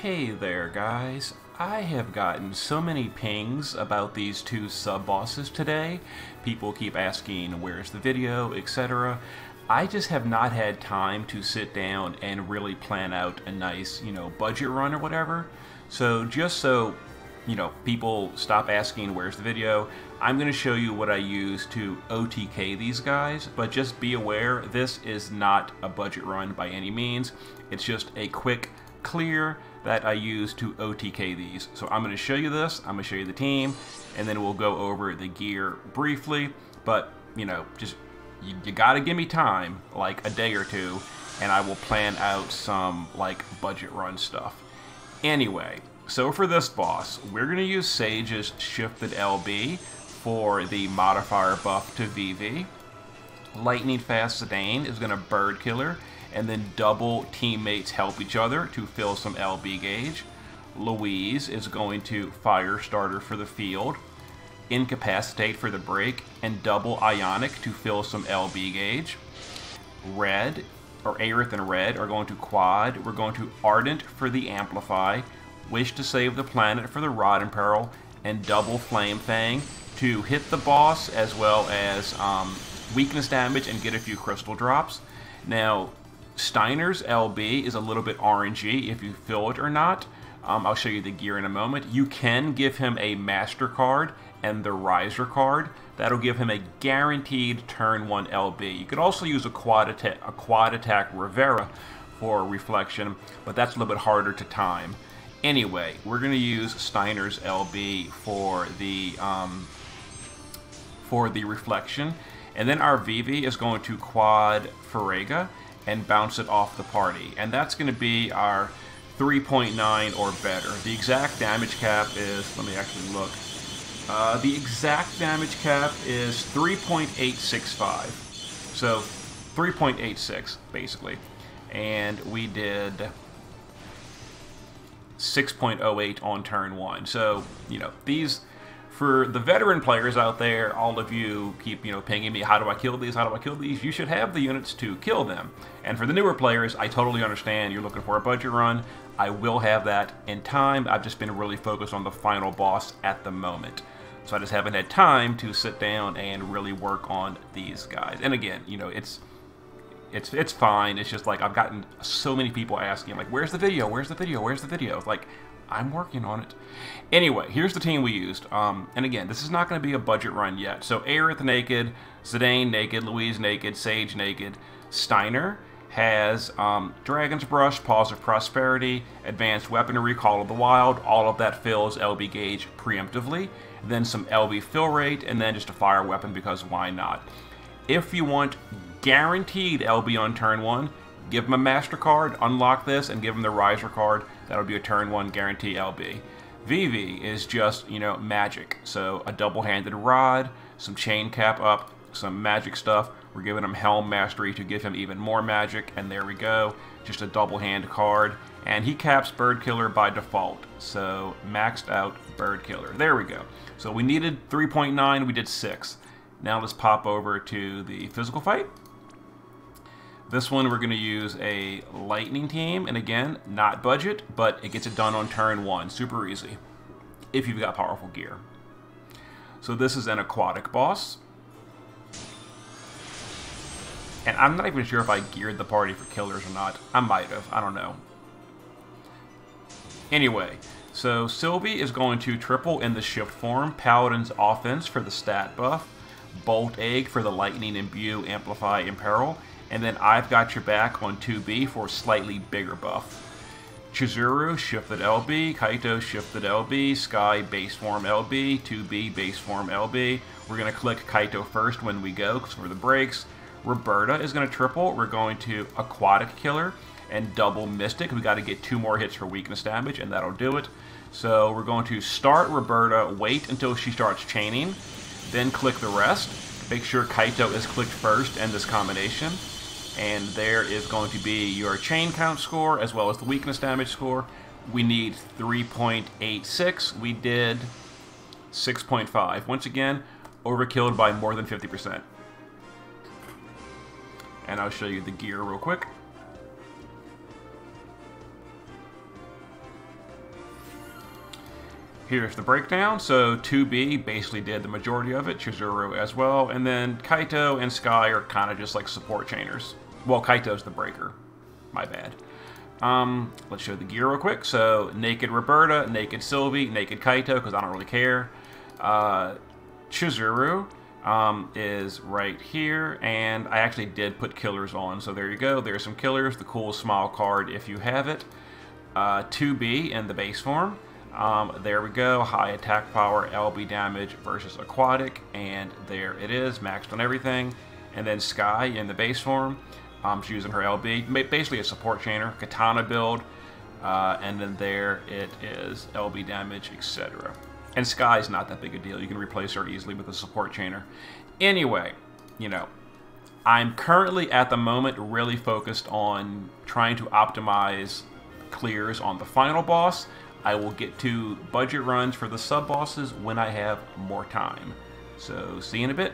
Hey there, guys. I have gotten so many pings about these two sub-bosses today. People keep asking, where's the video, etc. I just have not had time to sit down and really plan out a nice, you know, budget run or whatever. So just so, you know, people stop asking, where's the video, I'm going to show you what I use to OTK these guys, but just be aware, this is not a budget run by any means. It's just a quick clear that I use to OTK these. So I'm going to show you this, I'm going to show you the team, and then we'll go over the gear briefly. But, you know, just, you, you got to give me time, like a day or two, and I will plan out some, like, budget run stuff. Anyway, so for this boss, we're going to use Sage's Shifted LB for the modifier buff to VV. Lightning Fast Zidane is going to Bird Killer and then double teammates help each other to fill some LB gauge. Louise is going to fire starter for the field, incapacitate for the break, and double ionic to fill some LB gauge. Red, or Aerith and Red, are going to quad. We're going to Ardent for the amplify, Wish to save the planet for the Rod and Peril, and double Flame Fang to hit the boss as well as um, weakness damage and get a few crystal drops. Now, Steiner's LB is a little bit RNG if you fill it or not. Um, I'll show you the gear in a moment. You can give him a Master card and the Riser card. That'll give him a guaranteed turn 1 LB. You could also use a quad, a quad attack Rivera for reflection, but that's a little bit harder to time. Anyway, we're going to use Steiner's LB for the um, for the reflection, and then our Vivi is going to quad Firaga and bounce it off the party. And that's going to be our 3.9 or better. The exact damage cap is, let me actually look. Uh, the exact damage cap is 3.865. So 3.86 basically. And we did 6.08 on turn one. So, you know, these for the veteran players out there, all of you keep, you know, pinging me, how do I kill these, how do I kill these? You should have the units to kill them. And for the newer players, I totally understand you're looking for a budget run. I will have that in time. I've just been really focused on the final boss at the moment. So I just haven't had time to sit down and really work on these guys. And again, you know, it's it's it's fine. It's just like I've gotten so many people asking like, "Where's the video? Where's the video? Where's the video?" Like I'm working on it. Anyway, here's the team we used. Um, and again, this is not going to be a budget run yet. So Aerith naked, Zidane naked, Louise naked, Sage naked. Steiner has um, Dragon's Brush, Paws of Prosperity, Advanced Weaponry, Call of the Wild. All of that fills LB gauge preemptively. Then some LB fill rate, and then just a fire weapon because why not? If you want guaranteed LB on turn one, give him a MasterCard, unlock this, and give him the Riser card. That'll be a turn one guarantee LB. Vivi is just, you know, magic. So a double-handed rod, some chain cap up, some magic stuff. We're giving him Helm Mastery to give him even more magic, and there we go. Just a double hand card. And he caps Bird Killer by default. So maxed out Bird Killer. There we go. So we needed 3.9, we did 6. Now let's pop over to the physical fight. This one we're going to use a lightning team, and again, not budget, but it gets it done on turn one, super easy, if you've got powerful gear. So this is an aquatic boss. And I'm not even sure if I geared the party for killers or not. I might have, I don't know. Anyway, so Sylvie is going to triple in the shift form, Paladin's offense for the stat buff, Bolt Egg for the lightning imbue, amplify, imperil, and then I've Got Your Back on 2B for a slightly bigger buff. Chizuru, Shifted LB, Kaito, Shifted LB, Sky, Base Form LB, 2B, Base Form LB. We're going to click Kaito first when we go because for the breaks. Roberta is going to triple. We're going to Aquatic Killer and double Mystic. we got to get two more hits for weakness damage, and that'll do it. So we're going to start Roberta, wait until she starts chaining, then click the rest. Make sure Kaito is clicked first in this combination and there is going to be your chain count score as well as the weakness damage score. We need 3.86. We did 6.5. Once again, overkilled by more than 50%. And I'll show you the gear real quick. here's the breakdown. So 2B basically did the majority of it, Chizuru as well, and then Kaito and Sky are kind of just like support chainers. Well, Kaito's the breaker. My bad. Um, let's show the gear real quick. So Naked Roberta, Naked Sylvie, Naked Kaito, because I don't really care. Uh, Chizuru um, is right here, and I actually did put killers on, so there you go. There's some killers, the cool smile card if you have it. Uh, 2B in the base form. Um, there we go, high attack power, LB damage versus aquatic, and there it is, maxed on everything. And then Sky in the base form. Um, she's using her LB, basically a support chainer, katana build, uh, and then there it is, LB damage, etc. And Sky's not that big a deal. You can replace her easily with a support chainer. Anyway, you know, I'm currently at the moment really focused on trying to optimize clears on the final boss. I will get to budget runs for the sub bosses when I have more time. So, see you in a bit.